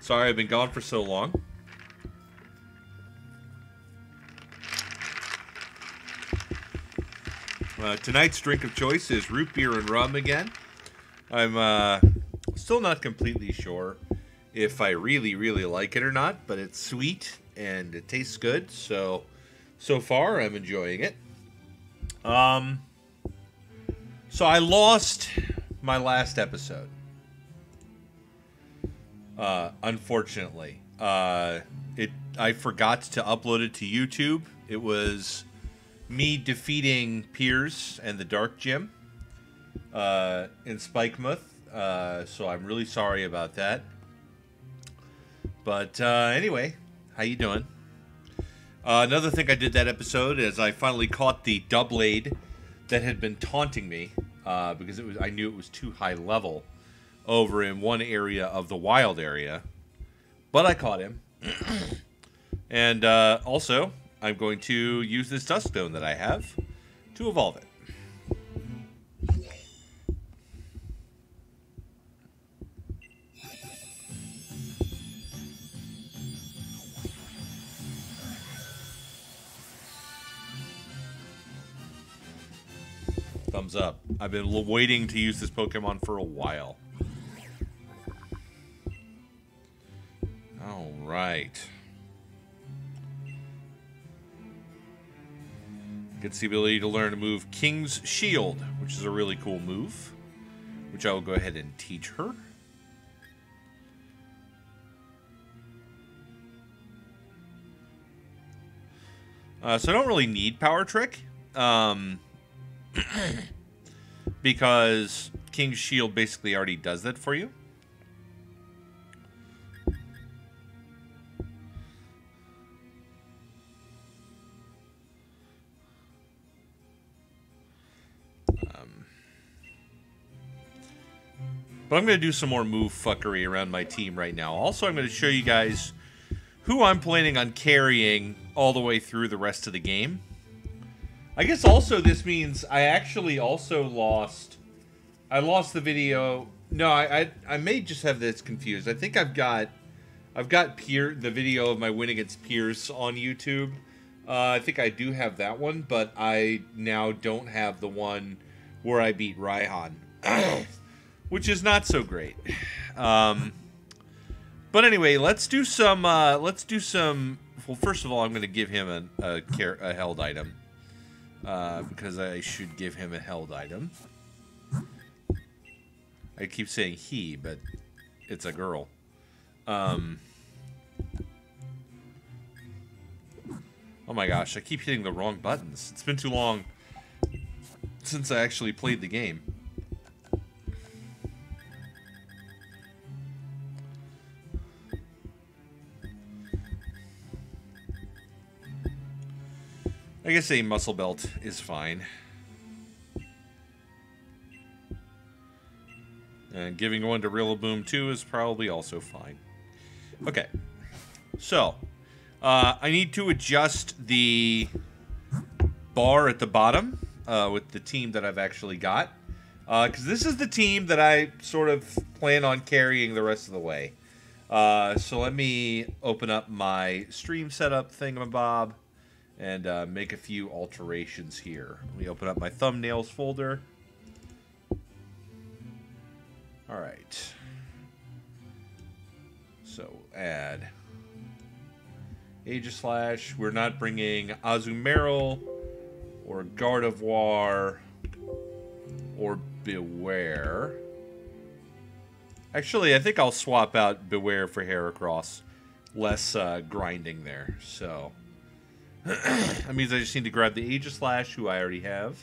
Sorry I've been gone for so long. Uh, tonight's drink of choice is root beer and rum again. I'm uh, still not completely sure if I really, really like it or not, but it's sweet and it tastes good. So, so far, I'm enjoying it. Um, so I lost my last episode. Uh, unfortunately, uh, it I forgot to upload it to YouTube. It was me defeating Piers and the Dark Gym uh, in Spikemuth. Uh, so I'm really sorry about that. But uh, anyway, how you doing? Uh, another thing I did that episode is I finally caught the Doublade that had been taunting me uh, because it was I knew it was too high level over in one area of the wild area, but I caught him. and uh, also, I'm going to use this Duskstone that I have to evolve it. Thumbs up. I've been waiting to use this Pokemon for a while. All right. Gets the ability to learn to move King's Shield, which is a really cool move, which I will go ahead and teach her. Uh, so I don't really need Power Trick. Um, because King's Shield basically already does that for you. I'm going to do some more move fuckery around my team right now. Also, I'm going to show you guys who I'm planning on carrying all the way through the rest of the game. I guess also this means I actually also lost. I lost the video. No, I I, I may just have this confused. I think I've got I've got Pier the video of my win against Piers on YouTube. Uh, I think I do have that one, but I now don't have the one where I beat Raihan, which is not so great. Um, but anyway, let's do some. Uh, let's do some. Well, first of all, I'm going to give him a a, care, a held item uh, because I should give him a held item. I keep saying he, but it's a girl. Um, oh my gosh, I keep hitting the wrong buttons. It's been too long since I actually played the game. I guess a muscle belt is fine. And giving one to Rillaboom 2 is probably also fine. Okay. So, uh, I need to adjust the bar at the bottom uh, with the team that I've actually got. Because uh, this is the team that I sort of plan on carrying the rest of the way. Uh, so let me open up my stream setup thingamabob and uh, make a few alterations here. Let me open up my thumbnails folder. All right. So add Aegislash. We're not bringing Azumarill or Gardevoir or Bewear. Actually, I think I'll swap out Bewear for Heracross. Less uh, grinding there. So that means I just need to grab the Aegislash, who I already have.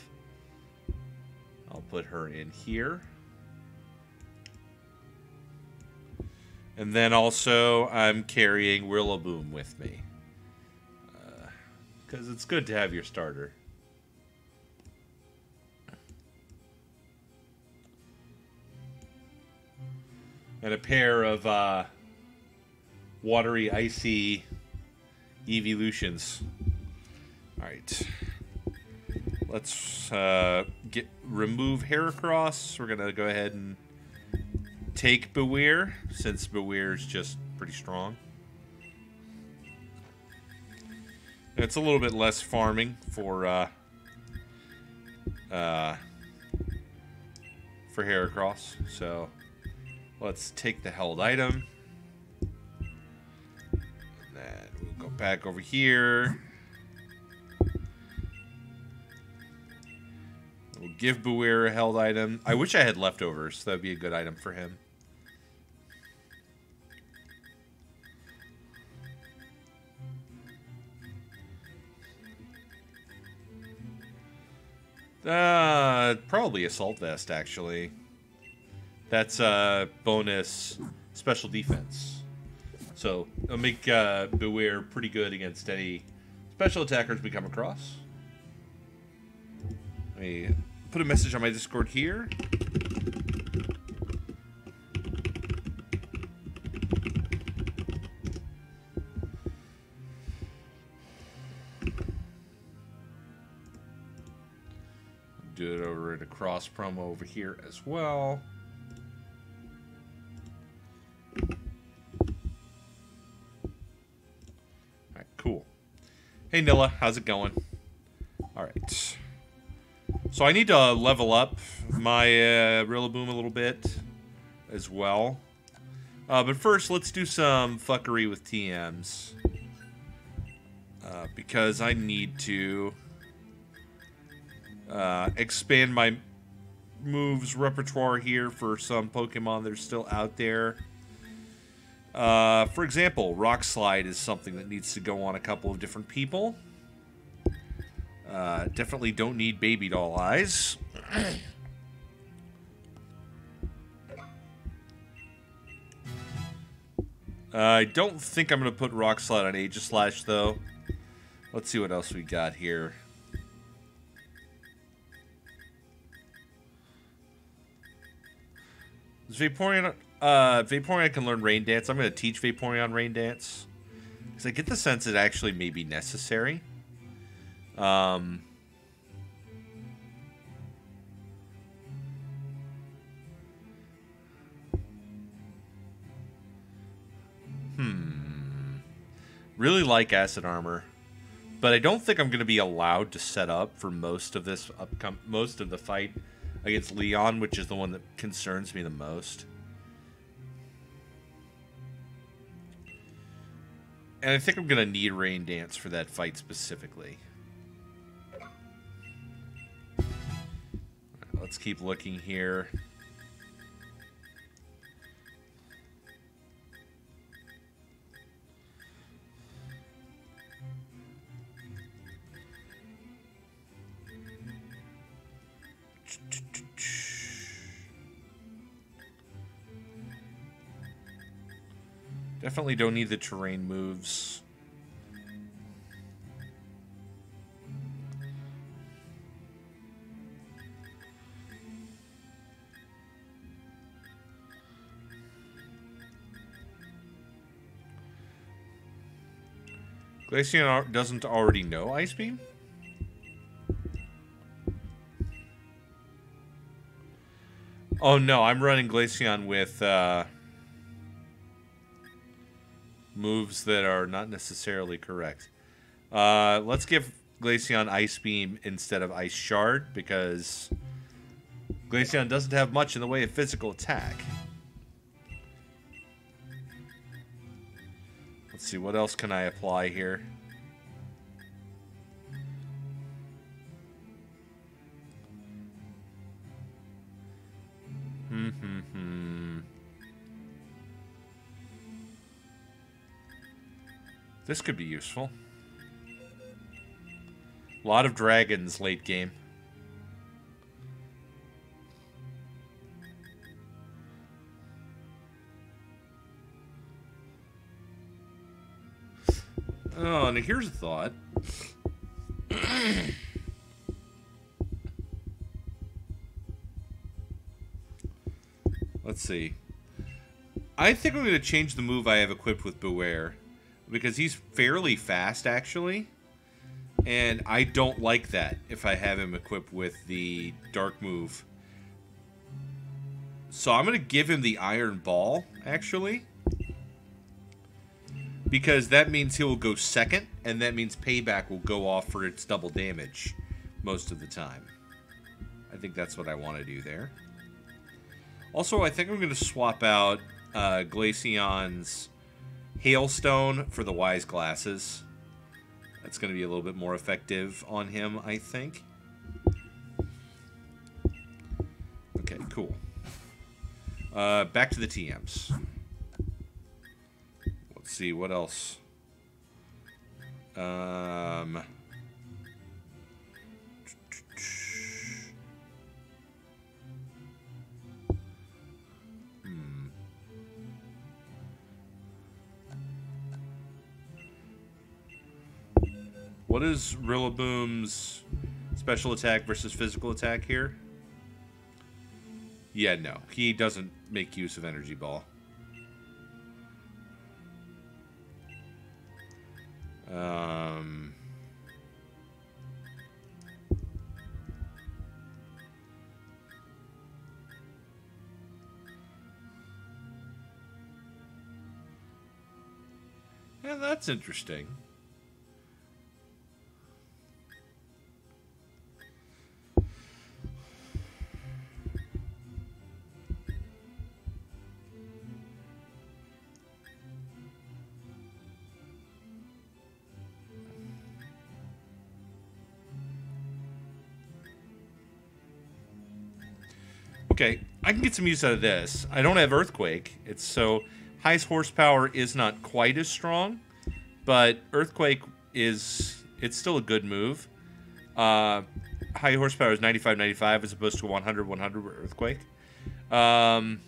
I'll put her in here. And then also, I'm carrying Rillaboom with me. Because uh, it's good to have your starter. And a pair of uh, watery, icy evolutions. All right. Let's uh, get remove Heracross. We're gonna go ahead and take Bewear, since Bewear is just pretty strong. It's a little bit less farming for uh, uh, for Heracross. So let's take the held item. And then we'll go back over here. We'll give Bewear a held item. I wish I had leftovers. That would be a good item for him. Uh, probably assault vest actually. That's uh bonus special defense. So it'll make uh, pretty good against any special attackers we come across. Let me put a message on my Discord here. Do it over at a cross promo over here as well. Alright, cool. Hey Nilla, how's it going? Alright. So I need to level up my uh, Rillaboom a little bit as well. Uh, but first, let's do some fuckery with TMs. Uh, because I need to uh, expand my moves repertoire here for some Pokemon that are still out there. Uh, for example, Rock Slide is something that needs to go on a couple of different people. Uh, definitely don't need baby doll eyes. I don't think I'm going to put Rock Slide on Aegislash, though. Let's see what else we got here. Is Vaporeon... Uh, Vaporeon can learn Rain Dance. I'm going to teach Vaporeon Rain Dance. Because I get the sense it actually may be necessary. Um... Hmm. Really like Acid Armor. But I don't think I'm going to be allowed to set up for most of this upcom most of the fight against Leon, which is the one that concerns me the most. And I think I'm going to need Rain Dance for that fight specifically. Let's keep looking here. Definitely don't need the terrain moves. Glaceon doesn't already know Ice Beam? Oh no, I'm running Glaceon with uh, moves that are not necessarily correct. Uh, let's give Glaceon Ice Beam instead of Ice Shard because Glaceon doesn't have much in the way of physical attack. Let's see, what else can I apply here? Hmm, hmm, hmm. This could be useful. A lot of dragons late game. And here's a thought. Let's see. I think I'm going to change the move I have equipped with Bewear. Because he's fairly fast, actually. And I don't like that if I have him equipped with the Dark move. So I'm going to give him the Iron Ball, actually. Because that means he will go second, and that means Payback will go off for its double damage most of the time. I think that's what I want to do there. Also, I think I'm going to swap out uh, Glaceon's Hailstone for the Wise Glasses. That's going to be a little bit more effective on him, I think. Okay, cool. Uh, back to the TMs. See, what else? Um... What is Rillaboom's special attack versus physical attack here? Yeah, no. He doesn't make use of Energy Ball. Um... Yeah, that's interesting. Can get some use out of this. I don't have Earthquake. It's so highest horsepower is not quite as strong, but Earthquake is it's still a good move. Uh, high horsepower is 95 95 as opposed to 100 100 Earthquake. Um,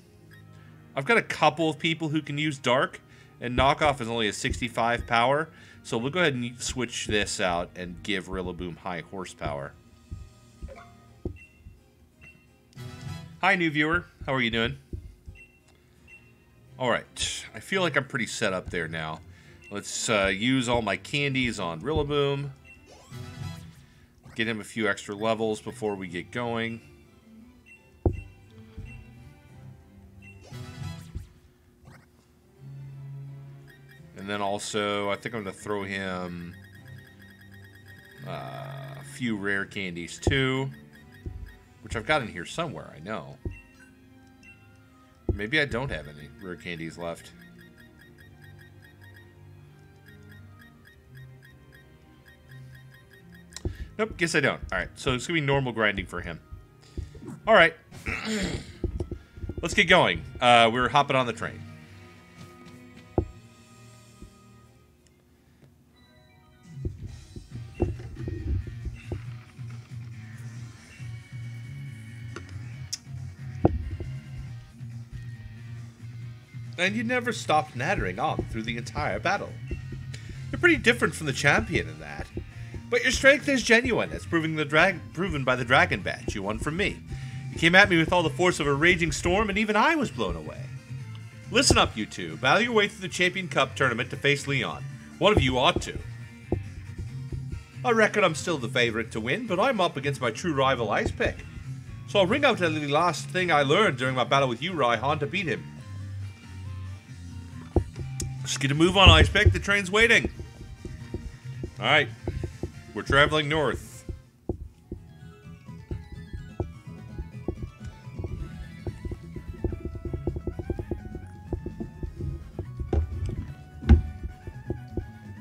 I've got a couple of people who can use Dark, and Knockoff is only a 65 power. So we'll go ahead and switch this out and give Rillaboom high horsepower. Hi, new viewer. How are you doing? All right. I feel like I'm pretty set up there now. Let's uh, use all my candies on Rillaboom. Get him a few extra levels before we get going. And then also, I think I'm going to throw him uh, a few rare candies too. Which I've got in here somewhere, I know. Maybe I don't have any rare candies left. Nope, guess I don't. Alright, so it's going to be normal grinding for him. Alright. Let's get going. Uh, we're hopping on the train. And you never stopped nattering on through the entire battle. You're pretty different from the champion in that, but your strength is genuine, as proving the drag- proven by the dragon badge you won from me. You came at me with all the force of a raging storm, and even I was blown away. Listen up, you two. Battle your way through the Champion Cup tournament to face Leon. One of you ought to. I reckon I'm still the favorite to win, but I'm up against my true rival Icepick. So I'll ring out the last thing I learned during my battle with you, Raihan, to beat him. Just get a move on, I expect The train's waiting. All right. We're traveling north.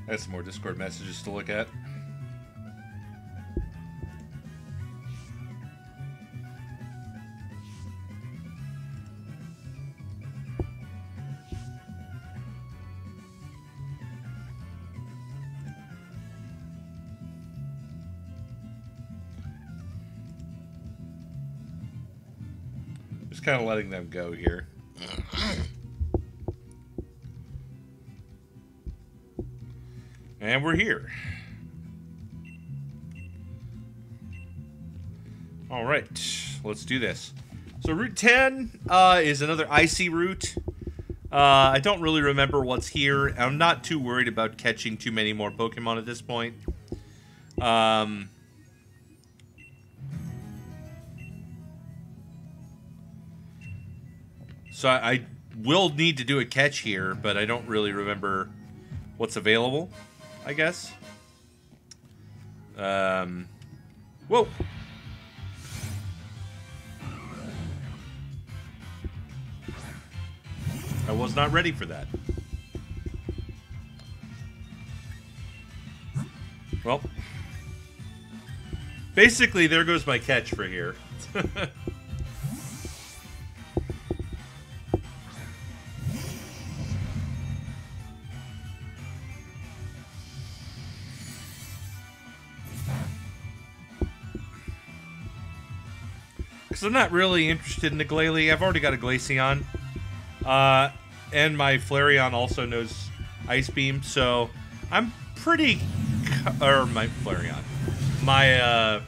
That's some more Discord messages to look at. Kind of letting them go here. And we're here. All right, let's do this. So Route 10 uh, is another icy route. Uh, I don't really remember what's here. I'm not too worried about catching too many more Pokemon at this point. Um, So I, I will need to do a catch here, but I don't really remember what's available, I guess. Um, whoa. I was not ready for that. Well, basically, there goes my catch for here. Because I'm not really interested in the Glalie. I've already got a Glaceon. Uh, and my Flareon also knows Ice Beam, so I'm pretty... Or my Flareon. My uh,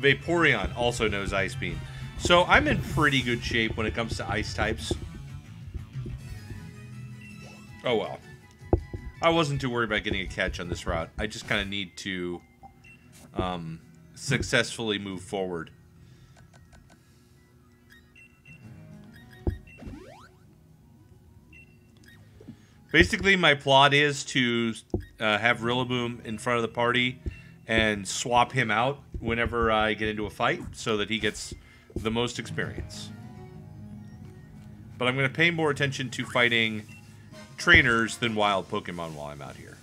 Vaporeon also knows Ice Beam. So I'm in pretty good shape when it comes to ice types. Oh well. I wasn't too worried about getting a catch on this route. I just kind of need to um, successfully move forward. Basically, my plot is to uh, have Rillaboom in front of the party and swap him out whenever I get into a fight so that he gets the most experience. But I'm going to pay more attention to fighting trainers than wild Pokemon while I'm out here.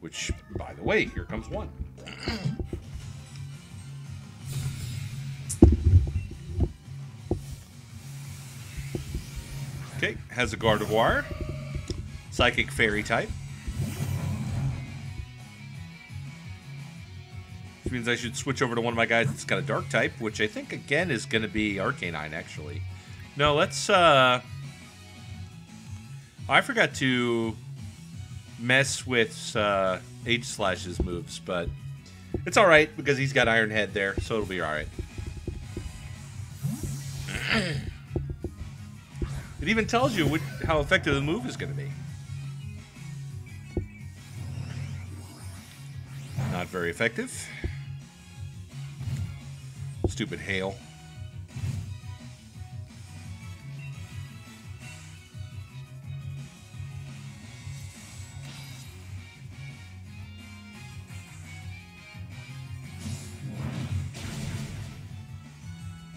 Which, by the way, here comes one. Okay, has a Gardevoir. Psychic Fairy type. Which means I should switch over to one of my guys that's got a Dark type, which I think, again, is going to be Arcanine, actually. No, let's, uh... I forgot to mess with uh, Aegislash's moves, but it's alright, because he's got Iron Head there, so it'll be alright. it even tells you what, how effective the move is going to be. Not very effective. Stupid hail.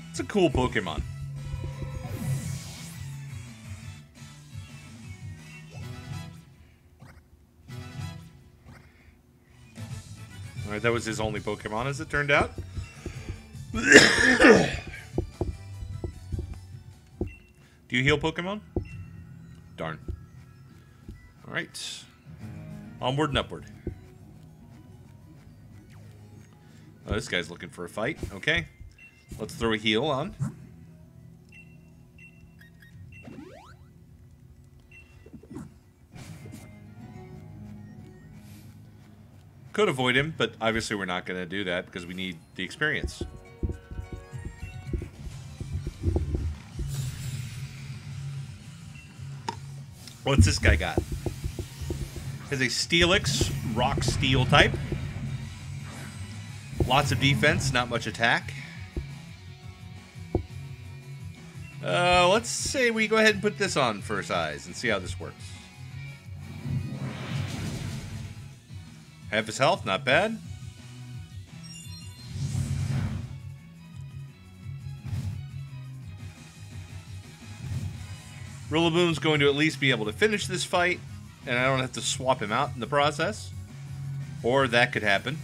It's a cool Pokemon. That was his only Pokemon, as it turned out. Do you heal Pokemon? Darn. Alright. Onward and upward. Oh, this guy's looking for a fight. Okay. Let's throw a heal on. Could avoid him, but obviously we're not going to do that because we need the experience. What's this guy got? Has a Steelix Rock Steel type. Lots of defense, not much attack. Uh, let's say we go ahead and put this on for size and see how this works. Half his health, not bad. Rillaboom's going to at least be able to finish this fight, and I don't have to swap him out in the process. Or that could happen.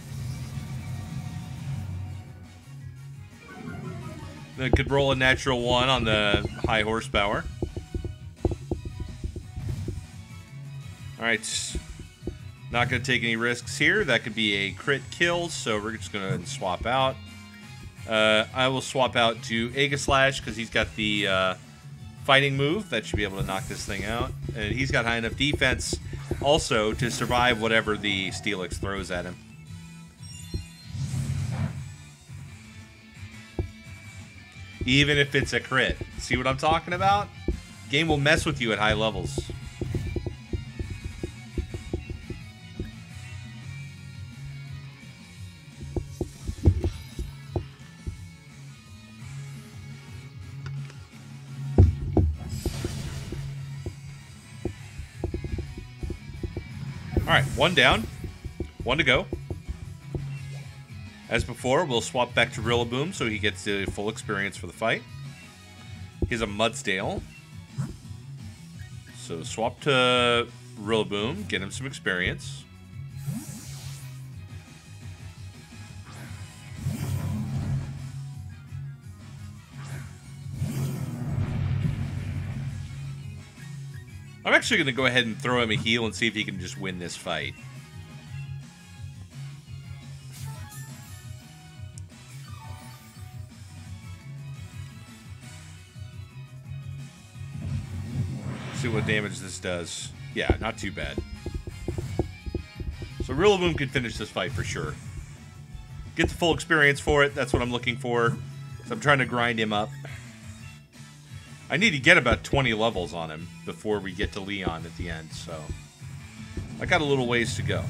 Then could roll a natural one on the high horsepower. Alright. Not going to take any risks here. That could be a crit kill, so we're just going to swap out. Uh, I will swap out to Aegislash because he's got the uh, fighting move that should be able to knock this thing out. And he's got high enough defense also to survive whatever the Steelix throws at him. Even if it's a crit. See what I'm talking about? Game will mess with you at high levels. One down. One to go. As before, we'll swap back to Rillaboom so he gets the full experience for the fight. He's a Mudsdale. So swap to Rillaboom, get him some experience. Actually going to go ahead and throw him a heal and see if he can just win this fight. see what damage this does. Yeah, not too bad. So Rillaboom can finish this fight for sure. Get the full experience for it. That's what I'm looking for. So I'm trying to grind him up. I need to get about 20 levels on him before we get to Leon at the end, so... I got a little ways to go.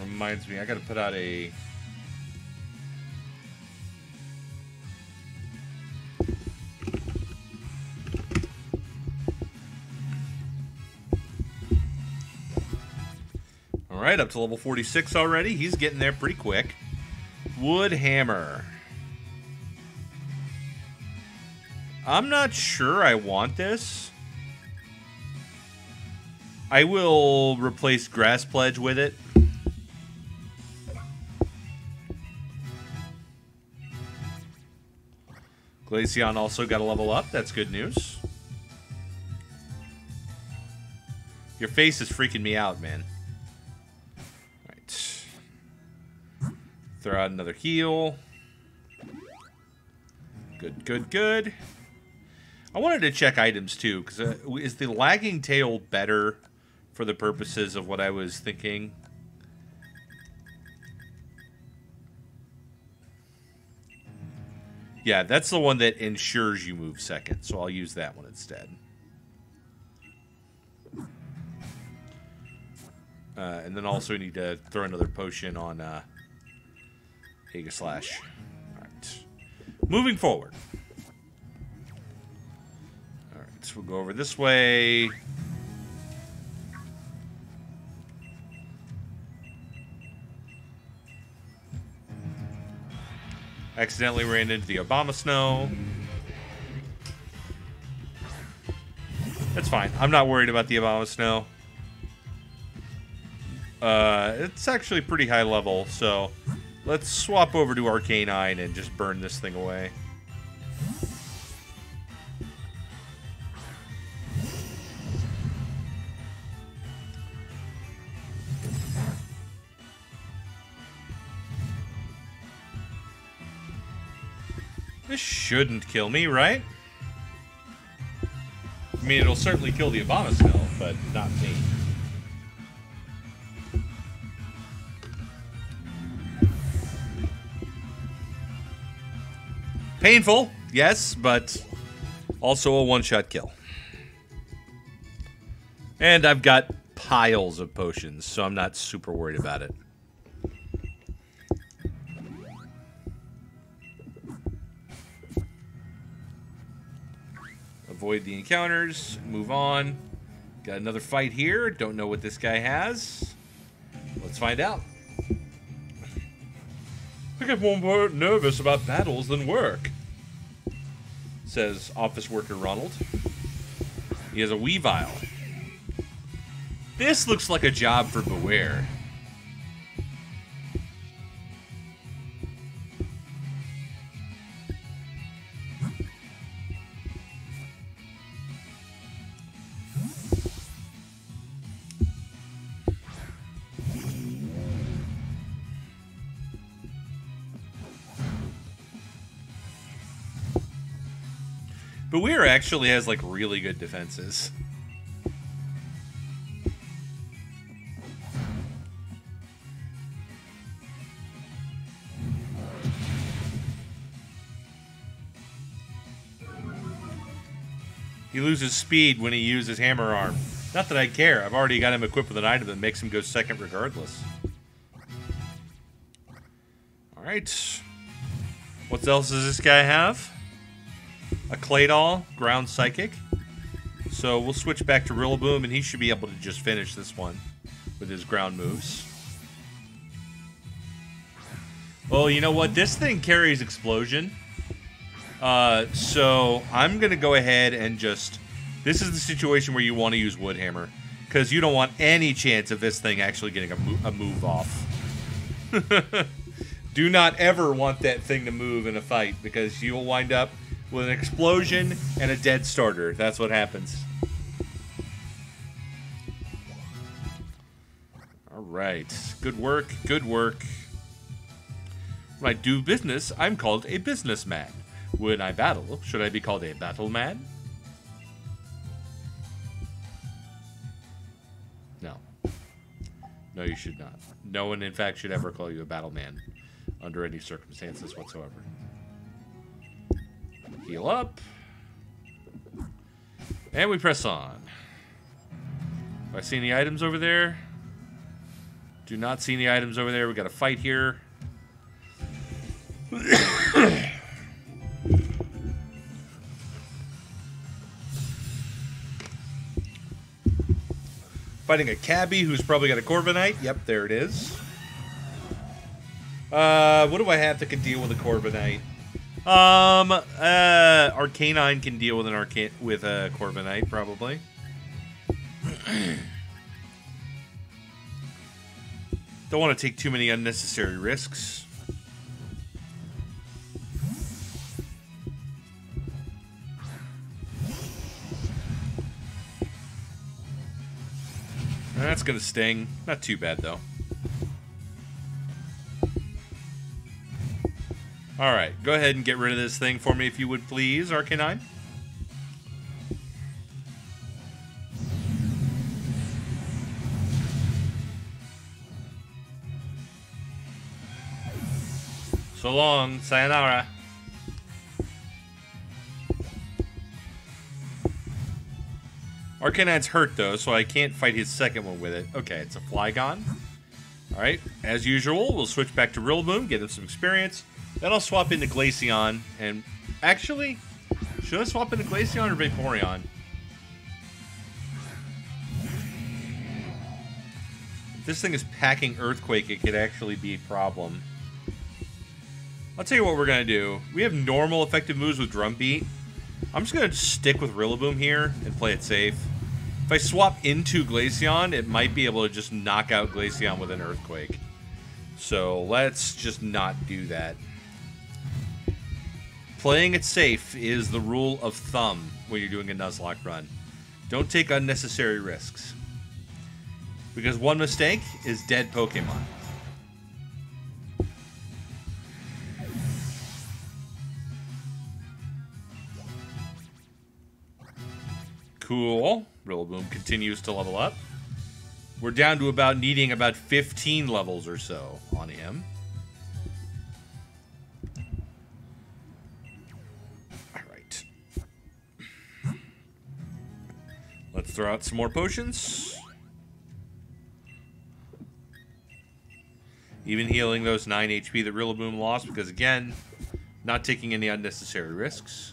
Reminds me, I gotta put out a right, up to level 46 already. He's getting there pretty quick. Wood Hammer. I'm not sure I want this. I will replace Grass Pledge with it. Glaceon also got a level up. That's good news. Your face is freaking me out, man. Throw out another heal. Good, good, good. I wanted to check items too, because uh, is the lagging tail better for the purposes of what I was thinking? Yeah, that's the one that ensures you move second, so I'll use that one instead. Uh, and then also need to throw another potion on uh, Aegislash. Alright. Moving forward. Alright, so we'll go over this way. Accidentally ran into the Abomasnow. That's fine. I'm not worried about the Abomasnow. Uh, it's actually pretty high level, so Let's swap over to Arcanine and just burn this thing away. This shouldn't kill me, right? I mean, it'll certainly kill the Abomasnow, but not me. Painful, yes, but also a one-shot kill. And I've got piles of potions, so I'm not super worried about it. Avoid the encounters, move on. Got another fight here. Don't know what this guy has. Let's find out. I get more nervous about battles than work says office worker Ronald. He has a Weavile. This looks like a job for Bewear. Bewear actually has like really good defenses. He loses speed when he uses hammer arm. Not that I care. I've already got him equipped with an item that makes him go second regardless. Alright. What else does this guy have? A Claydol, Ground Psychic. So we'll switch back to Rillaboom, and he should be able to just finish this one with his ground moves. Well, you know what? This thing carries Explosion. Uh, so I'm going to go ahead and just... This is the situation where you want to use Wood Hammer. Because you don't want any chance of this thing actually getting a, mo a move off. Do not ever want that thing to move in a fight. Because you'll wind up with an explosion and a dead starter. That's what happens. All right. Good work. Good work. When I do business, I'm called a businessman. When I battle, should I be called a battle man? No. No, you should not. No one, in fact, should ever call you a battle man under any circumstances whatsoever. Heal up. And we press on. I see any items over there? Do not see any items over there. We got a fight here. Fighting a cabbie who's probably got a Corviknight. Yep, there it is. Uh, what do I have that can deal with a Corviknight? Um, uh, Arcanine can deal with an Arcan with a Corviknight, probably. Don't want to take too many unnecessary risks. That's gonna sting. Not too bad, though. Alright, go ahead and get rid of this thing for me if you would please, Arcanine. So long, sayonara. Arcanine's hurt, though, so I can't fight his second one with it. Okay, it's a Flygon. Alright, as usual, we'll switch back to Rillaboom, get him some experience. Then I'll swap into Glaceon, and... Actually, should I swap into Glaceon or Vaporeon? If this thing is packing Earthquake, it could actually be a problem. I'll tell you what we're going to do. We have normal effective moves with Drumbeat. I'm just going to stick with Rillaboom here and play it safe. If I swap into Glaceon, it might be able to just knock out Glaceon with an Earthquake. So let's just not do that. Playing it safe is the rule of thumb when you're doing a Nuzlocke run. Don't take unnecessary risks. Because one mistake is dead Pokemon. Cool. Rillaboom continues to level up. We're down to about needing about 15 levels or so on him. Throw out some more potions. Even healing those 9 HP that Rillaboom lost because, again, not taking any unnecessary risks.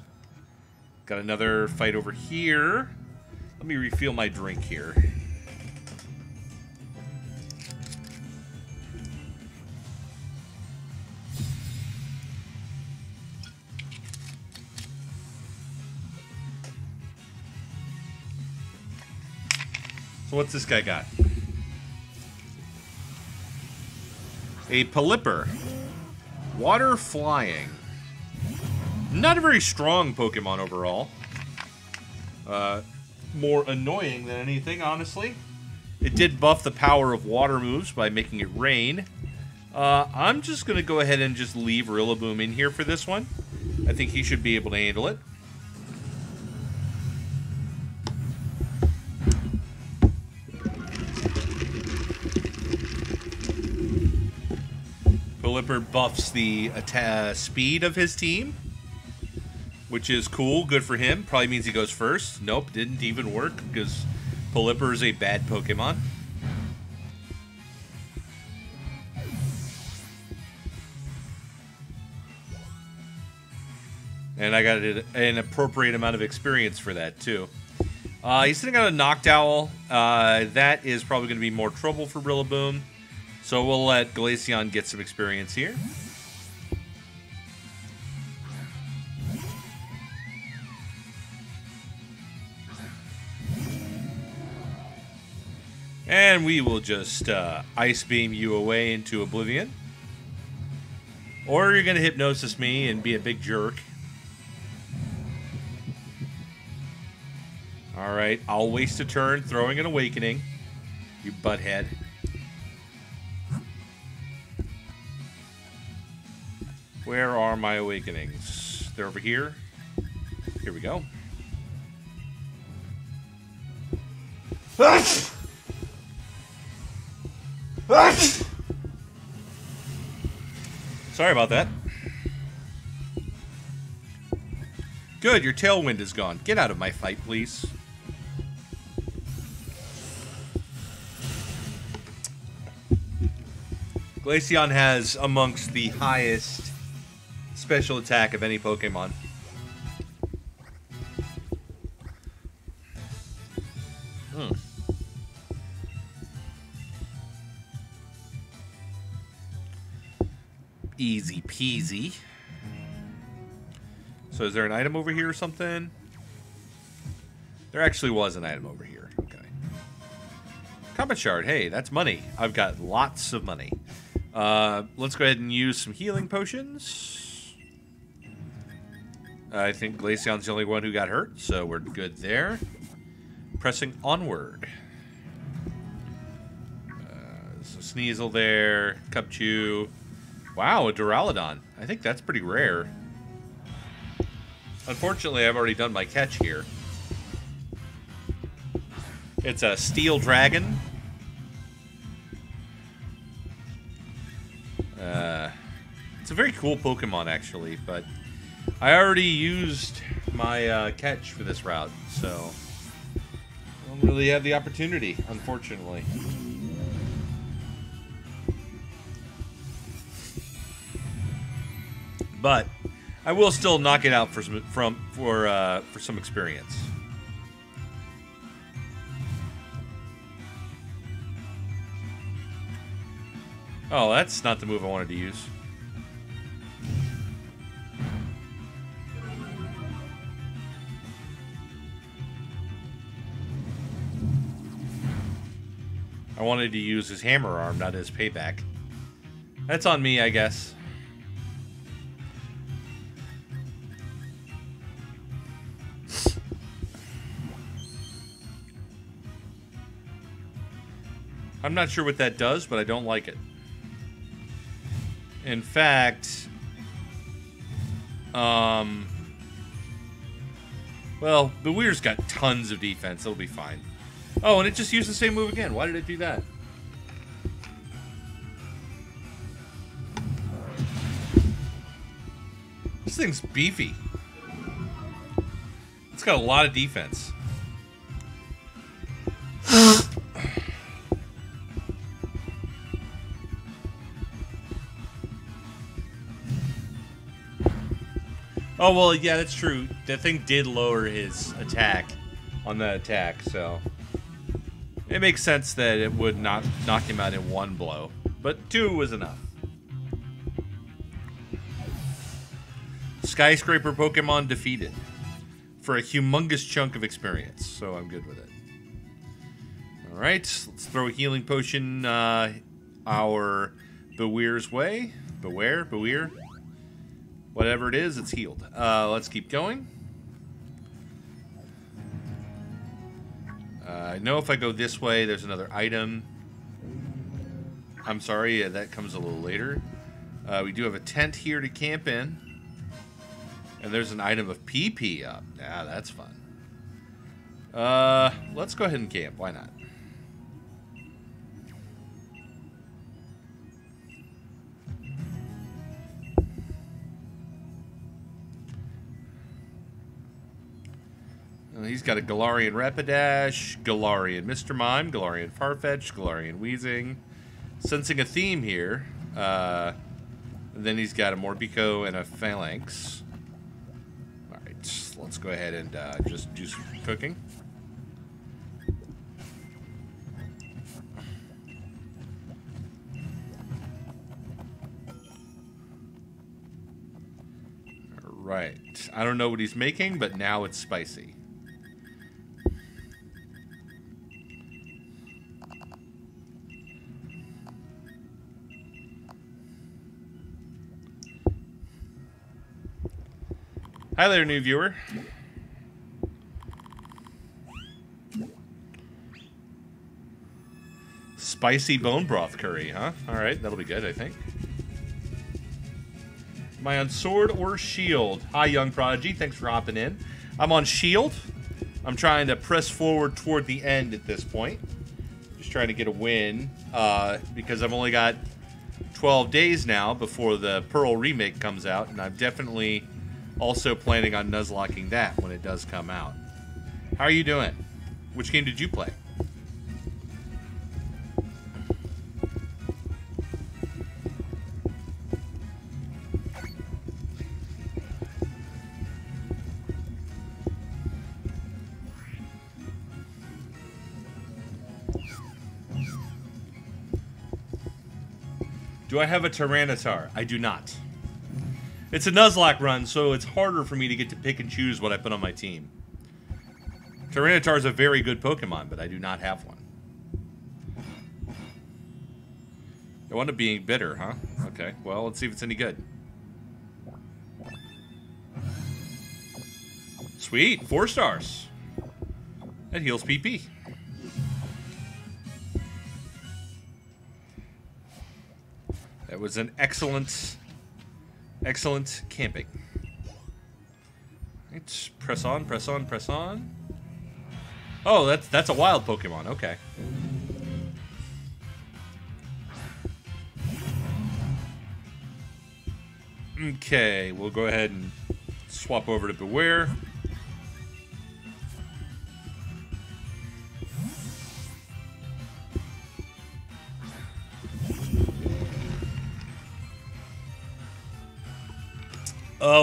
Got another fight over here. Let me refill my drink here. So what's this guy got? A Pelipper. Water flying. Not a very strong Pokemon overall. Uh, more annoying than anything, honestly. It did buff the power of water moves by making it rain. Uh, I'm just going to go ahead and just leave Rillaboom in here for this one. I think he should be able to handle it. Pelipper buffs the speed of his team which is cool. Good for him. Probably means he goes first. Nope, didn't even work because Pelipper is a bad Pokemon. And I got an appropriate amount of experience for that, too. Uh, he's sitting on a Noctowl. Uh, that is probably going to be more trouble for Rillaboom. So we'll let Glaceon get some experience here. And we will just uh, Ice Beam you away into Oblivion. Or you're going to Hypnosis me and be a big jerk. Alright, I'll waste a turn throwing an Awakening. You butthead. Where are my Awakenings? They're over here. Here we go. Sorry about that. Good, your tailwind is gone. Get out of my fight, please. Glaceon has amongst the highest special attack of any Pokemon. Hmm. Easy peasy. So is there an item over here or something? There actually was an item over here. Okay. Comet shard. Hey, that's money. I've got lots of money. Uh, let's go ahead and use some healing potions. I think Glaceon's the only one who got hurt, so we're good there. Pressing onward. Uh, so Sneasel there, Cubchoo. Wow, a Duraludon. I think that's pretty rare. Unfortunately, I've already done my catch here. It's a Steel Dragon. Uh, it's a very cool Pokemon, actually, but I already used my uh, catch for this route, so I don't really have the opportunity, unfortunately. But I will still knock it out for some from for uh, for some experience. Oh, that's not the move I wanted to use. I wanted to use his hammer arm, not his payback. That's on me, I guess. I'm not sure what that does, but I don't like it. In fact, um, well, Bewear's got tons of defense. It'll be fine. Oh, and it just used the same move again. Why did it do that? This thing's beefy. It's got a lot of defense. Oh, well, yeah, that's true. That thing did lower his attack on that attack, so... It makes sense that it would not knock him out in one blow. But two was enough. Skyscraper Pokemon defeated. For a humongous chunk of experience, so I'm good with it. Alright, let's throw a healing potion uh, our Bewear's way. Beware? Bewear? Whatever it is, it's healed. Uh, let's keep going. Uh, I know if I go this way, there's another item. I'm sorry, that comes a little later. Uh, we do have a tent here to camp in. And there's an item of PP up. Yeah, that's fun. Uh, let's go ahead and camp. Why not? He's got a Galarian Rapidash, Galarian Mr. Mime, Galarian Farfetch, Galarian Weezing. Sensing a theme here. Uh, then he's got a Morpeko and a Falinks. All right, let's go ahead and uh, just do some cooking. Right. I don't know what he's making, but now it's spicy. Hi there, new viewer. Spicy bone broth curry, huh? All right, that'll be good, I think. Am I on sword or shield? Hi, young prodigy. Thanks for hopping in. I'm on shield. I'm trying to press forward toward the end at this point. Just trying to get a win uh, because I've only got 12 days now before the Pearl remake comes out, and I'm definitely also planning on nuzlocking that when it does come out. How are you doing? Which game did you play? Do I have a Tyranitar? I do not. It's a Nuzlocke run, so it's harder for me to get to pick and choose what I put on my team. Tyranitar is a very good Pokemon, but I do not have one. I wound up being bitter, huh? Okay, well, let's see if it's any good. Sweet, four stars. That heals PP. That was an excellent Excellent camping. Let's press on, press on, press on. Oh, that's that's a wild Pokemon. Okay. Okay, we'll go ahead and swap over to Bewear.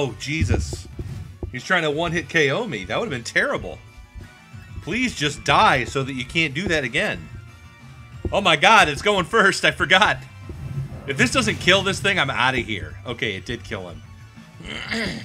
Oh, Jesus. He's trying to one-hit KO me. That would have been terrible. Please just die so that you can't do that again. Oh my god, it's going first. I forgot. If this doesn't kill this thing, I'm out of here. Okay, it did kill him.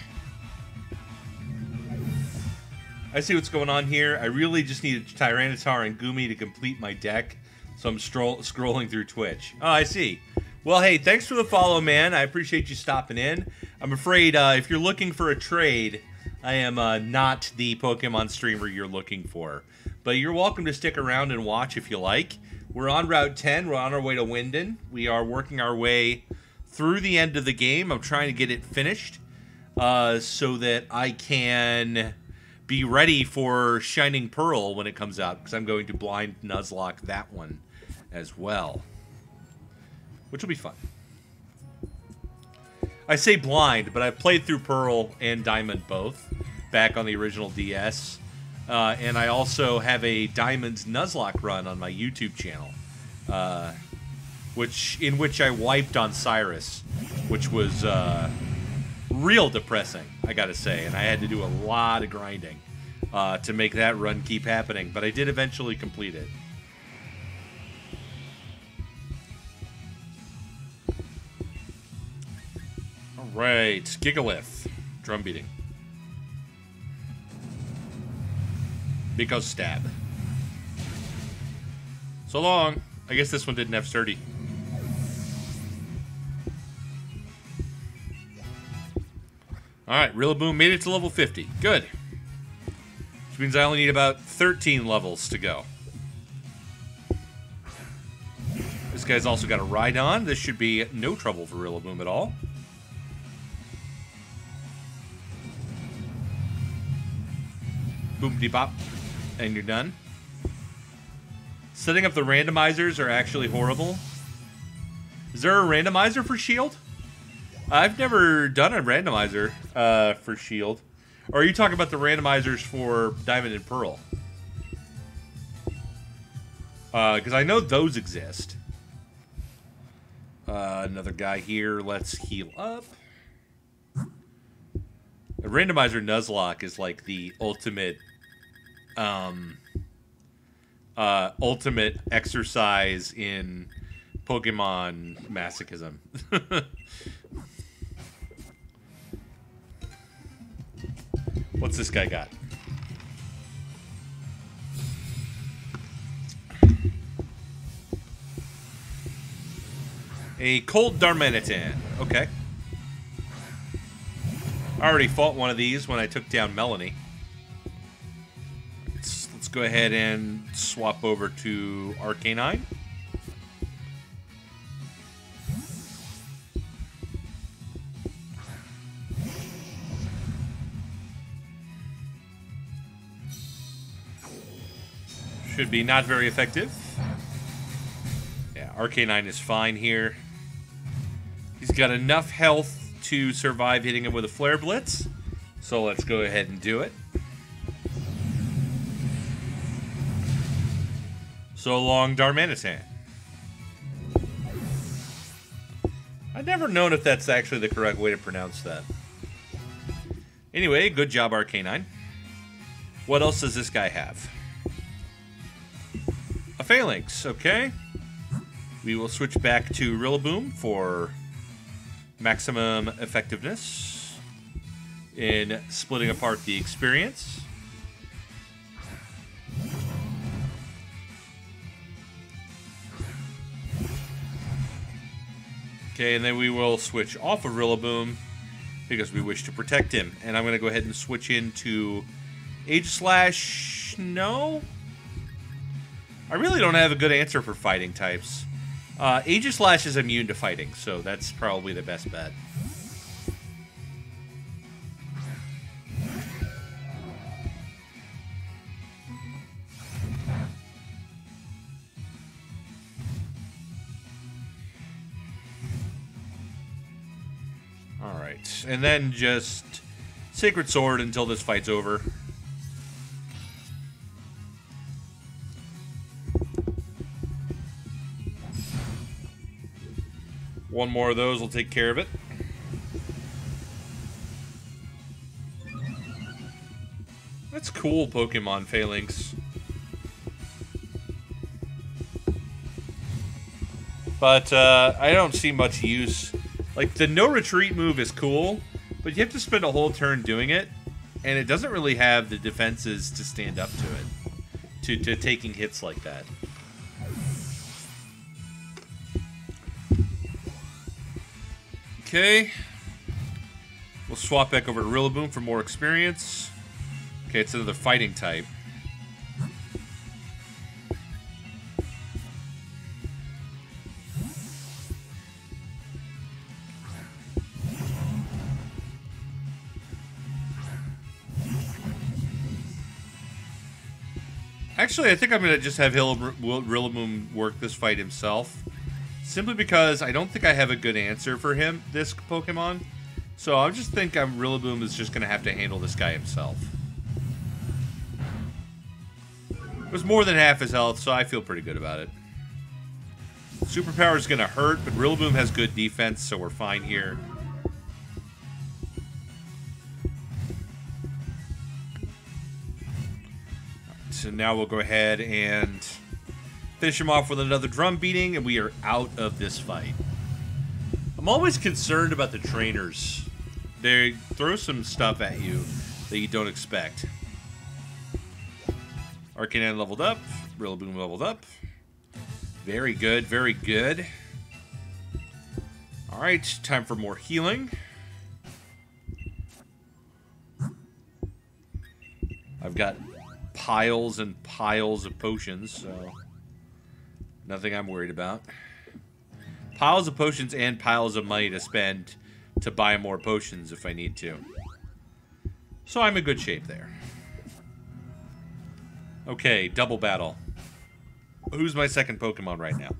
I see what's going on here. I really just need Tyranitar and Goomy to complete my deck, so I'm scrolling through Twitch. Oh, I see. Well, hey, thanks for the follow, man. I appreciate you stopping in. I'm afraid uh, if you're looking for a trade, I am uh, not the Pokemon streamer you're looking for. But you're welcome to stick around and watch if you like. We're on Route 10. We're on our way to Wyndon. We are working our way through the end of the game. I'm trying to get it finished uh, so that I can be ready for Shining Pearl when it comes out because I'm going to blind Nuzlocke that one as well which will be fun. I say blind, but I've played through Pearl and Diamond both back on the original DS. Uh, and I also have a Diamonds Nuzlocke run on my YouTube channel, uh, which in which I wiped on Cyrus, which was uh, real depressing, I gotta say. And I had to do a lot of grinding uh, to make that run keep happening, but I did eventually complete it. Right, Gigalith. Drum beating. Because stab. So long. I guess this one didn't have sturdy. Alright, Rillaboom made it to level 50. Good. Which means I only need about 13 levels to go. This guy's also got a Rhydon. This should be no trouble for Rillaboom at all. Boom de bop, and you're done. Setting up the randomizers are actually horrible. Is there a randomizer for Shield? I've never done a randomizer uh, for Shield. Or are you talking about the randomizers for Diamond and Pearl? Because uh, I know those exist. Uh, another guy here. Let's heal up. A randomizer Nuzlocke is like the ultimate, um, uh, ultimate exercise in Pokemon masochism. What's this guy got? A Cold Darmanitan. Okay. I already fought one of these when I took down Melony. Go ahead and swap over to Arcanine. Should be not very effective. Yeah, Arcanine is fine here. He's got enough health to survive hitting him with a Flare Blitz. So let's go ahead and do it. So long, Darmanitan. I've never known if that's actually the correct way to pronounce that. Anyway, good job, Arcanine. What else does this guy have? A Falinks, okay. We will switch back to Rillaboom for maximum effectiveness in splitting apart the experience. Okay, and then we will switch off of Rillaboom because we wish to protect him. And I'm going to go ahead and switch into Aegislash. No? I really don't have a good answer for fighting types. Uh, Aegislash is immune to fighting, so that's probably the best bet. Alright, and then just Sacred Sword until this fight's over. One more of those will take care of it. That's cool, Pokemon Falinks. But uh, I don't see much use. Like, the no retreat move is cool, but you have to spend a whole turn doing it, and it doesn't really have the defenses to stand up to it, to, to taking hits like that. Okay. We'll swap back over to Rillaboom for more experience. Okay, it's another fighting type. Actually, I think I'm going to just have Rillaboom work this fight himself. Simply because I don't think I have a good answer for him, this Pokemon. So I just think I'm Rillaboom is just going to have to handle this guy himself. It was more than half his health, so I feel pretty good about it. Superpower is going to hurt, but Rillaboom has good defense, so we're fine here. So now we'll go ahead and Finish him off with another drum beating, and we are out of this fight. I'm always concerned about the trainers. They throw some stuff at you that you don't expect. Arcanine leveled up. Rillaboom leveled up. Very good, very good. Alright, time for more healing. I've got piles and piles of potions, so... Nothing I'm worried about. Piles of potions and piles of money to spend to buy more potions if I need to. So I'm in good shape there. Okay, double battle. Who's my second Pokemon right now?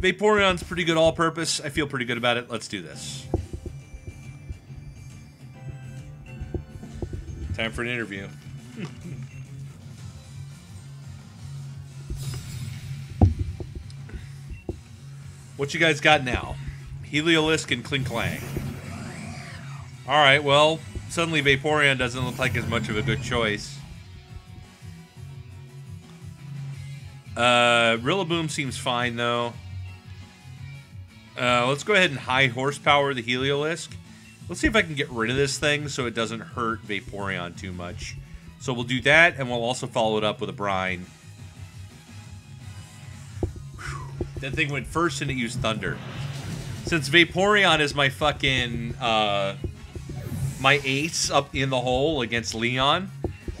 Vaporeon's pretty good all-purpose. I feel pretty good about it. Let's do this. Time for an interview. What you guys got now? Heliolisk and Klinklang. All right, well, suddenly Vaporeon doesn't look like as much of a good choice. Uh, Rillaboom seems fine, though. Uh, let's go ahead and high horsepower the Heliolisk. Let's see if I can get rid of this thing so it doesn't hurt Vaporeon too much. So we'll do that, and we'll also follow it up with a Brine. That thing went first, and it used Thunder. Since Vaporeon is my fucking, uh, my ace up in the hole against Leon,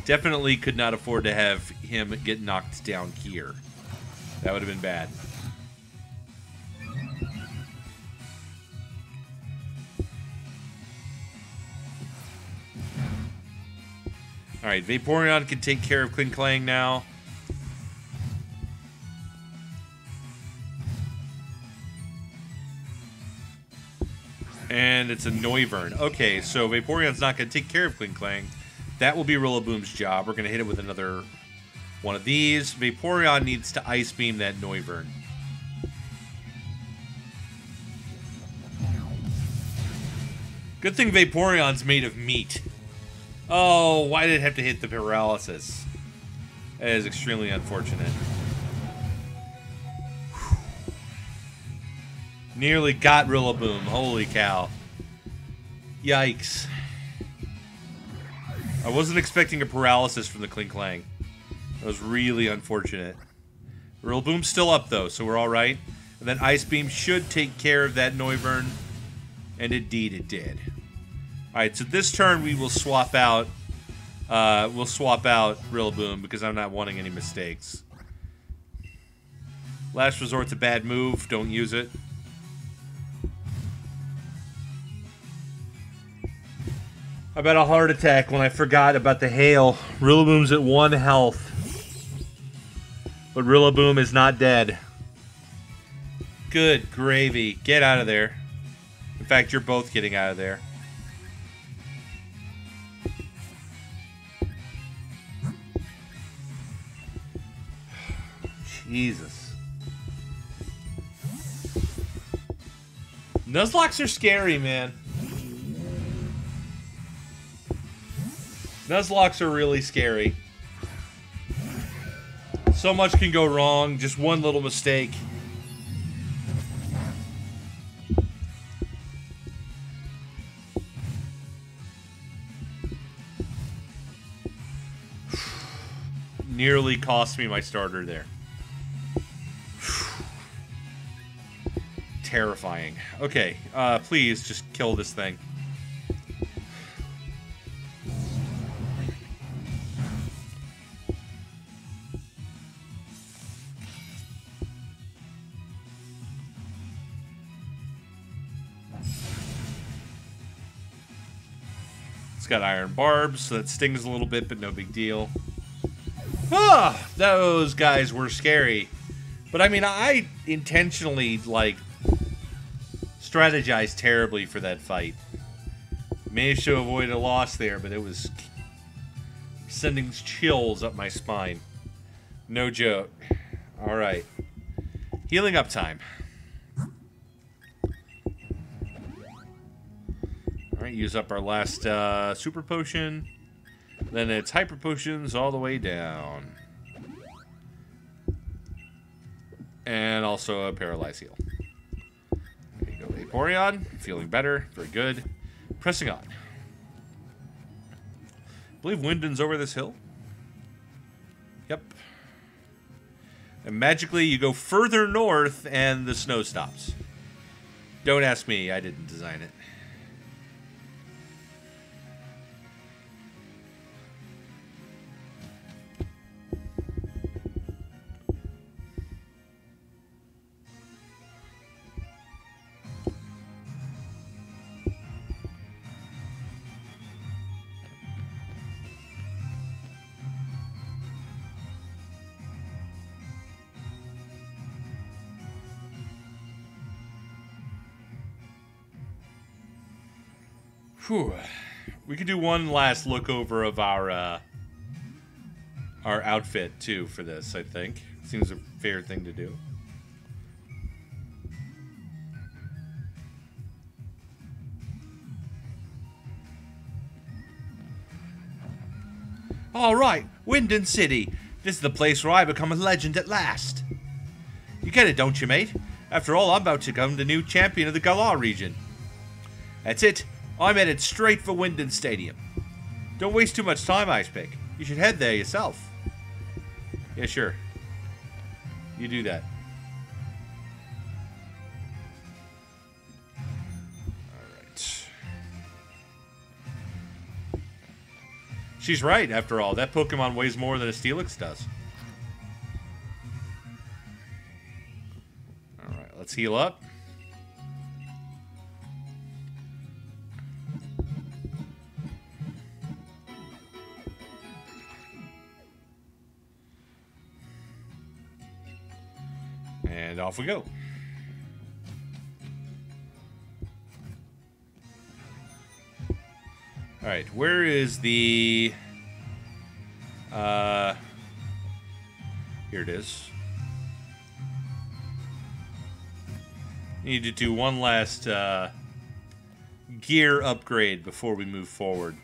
definitely could not afford to have him get knocked down here. That would have been bad. Alright, Vaporeon can take care of Klinklang now. And it's a Noivern. Okay, so Vaporeon's not going to take care of Klinklang. That will be Rillaboom's job. We're going to hit it with another one of these. Vaporeon needs to Ice Beam that Noivern. Good thing Vaporeon's made of meat. Oh, why did it have to hit the paralysis? That is extremely unfortunate. Nearly got Rillaboom. Holy cow. Yikes. I wasn't expecting a paralysis from the Klinklang. That was really unfortunate. Rillaboom's still up, though, so we're alright. And then Ice Beam should take care of that Noivern. And indeed it did. Alright, so this turn we will swap out... Uh, we'll swap out Rillaboom because I'm not wanting any mistakes. Last Resort's a bad move. Don't use it. I bet a heart attack when I forgot about the hail. Rillaboom's at one health. But Rillaboom is not dead. Good gravy. Get out of there. In fact, you're both getting out of there. Jesus. Nuzlockes are scary, man. Nuzlockes are really scary. So much can go wrong, just one little mistake. Nearly cost me my starter there. Terrifying. Okay, uh, please just kill this thing. It's got iron barbs, so that stings a little bit, but no big deal. Ah, those guys were scary. But I mean, I intentionally, like, strategized terribly for that fight. Managed to avoid a loss there, but it was sending chills up my spine. No joke. Alright. Healing up time. Alright, use up our last uh, super potion. Then it's hyper potions all the way down. And also a paralyze heal. Vaporeon. Feeling better. Very good. Pressing on. I believe Wyndon's over this hill. Yep. And magically, you go further north and the snow stops. Don't ask me, I didn't design it. Whew. We could do one last look over of our uh, our outfit too for this. I think seems a fair thing to do. All right, Wyndon City. This is the place where I become a legend at last. You get it, don't you, mate? After all, I'm about to become the new champion of the Galar region. That's it. I'm headed straight for Wyndon Stadium. Don't waste too much time, Icepick. You should head there yourself. Yeah, sure. You do that. Alright. She's right, after all. That Pokemon weighs more than a Steelix does. Alright, let's heal up. And off we go. All right, where is the... Uh, here it is. Need to do one last uh, gear upgrade before we move forward.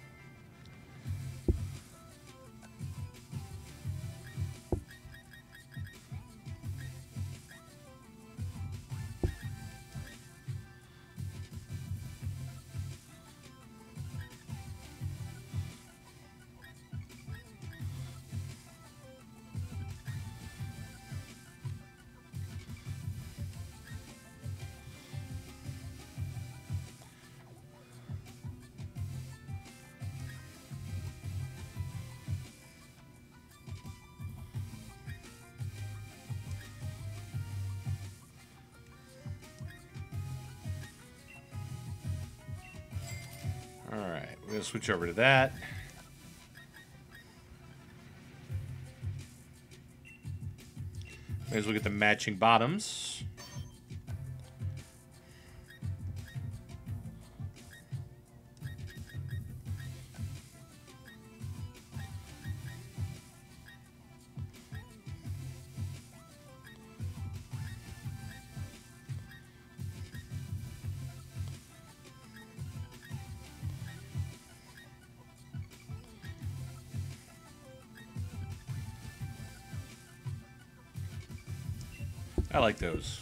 Switch over to that. Let's look get the matching bottoms. I like those.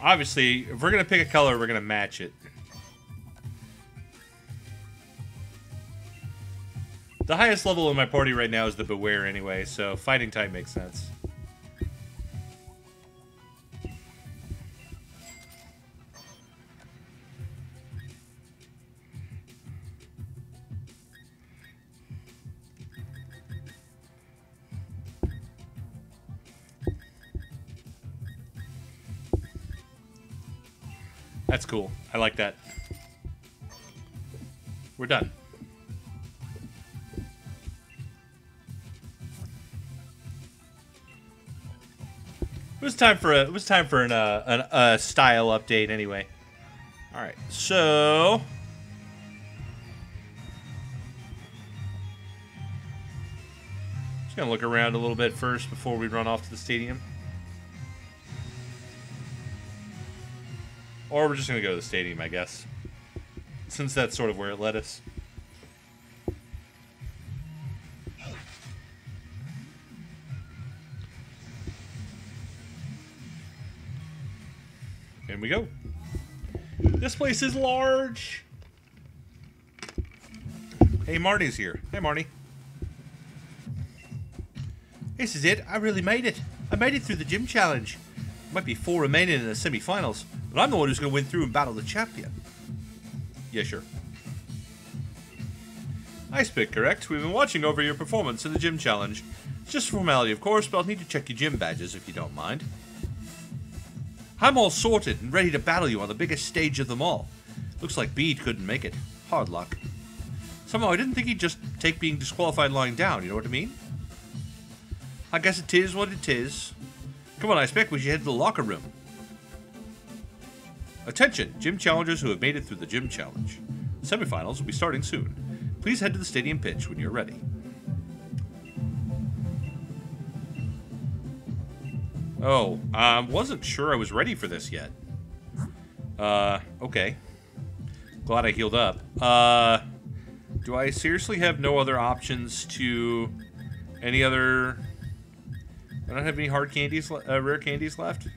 Obviously, if we're going to pick a color, we're going to match it. The highest level in my party right now is the Bewear anyway, so fighting type makes sense. I like that. We're done. It was time for a it was time for an, uh, an a style update anyway. All right, so just gonna look around a little bit first before we run off to the stadium. Or we're just going to go to the stadium, I guess. Since that's sort of where it led us. In we go. This place is large. Hey, Marnie's here. Hey, Marty. This is it. I really made it. I made it through the gym challenge. Might be four remaining in the semifinals, but I'm the one who's going to win through and battle the champion. Yeah, sure. Icepick, correct? We've been watching over your performance in the gym challenge. It's just a formality, of course, but I'll need to check your gym badges if you don't mind. I'm all sorted and ready to battle you on the biggest stage of them all. Looks like Bede couldn't make it. Hard luck. Somehow I didn't think he'd just take being disqualified lying down, you know what I mean? I guess it is what it is. Come on, I expect we should head to the locker room. Attention, gym challengers who have made it through the gym challenge. Semifinals will be starting soon. Please head to the stadium pitch when you're ready. Oh, I wasn't sure I was ready for this yet. Uh, okay. Glad I healed up. Uh, do I seriously have no other options to any other? I don't have any hard candies, uh, rare candies left.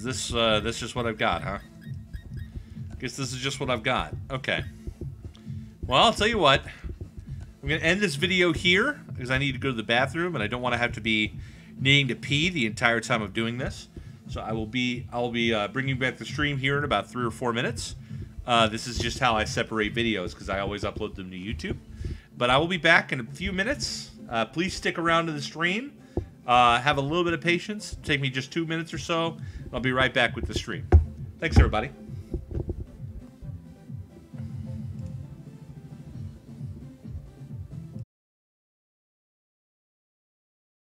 Is this uh, this just what I've got, huh? Guess this is just what I've got. Okay. Well, I'll tell you what. I'm going to end this video here because I need to go to the bathroom and I don't want to have to be needing to pee the entire time of doing this. So I will be I'll be uh, bringing back the stream here in about three or four minutes. Uh, this is just how I separate videos because I always upload them to YouTube. But I will be back in a few minutes. Uh, please stick around to the stream. Uh, have a little bit of patience. Take me just two minutes or so. I'll be right back with the stream. Thanks, everybody.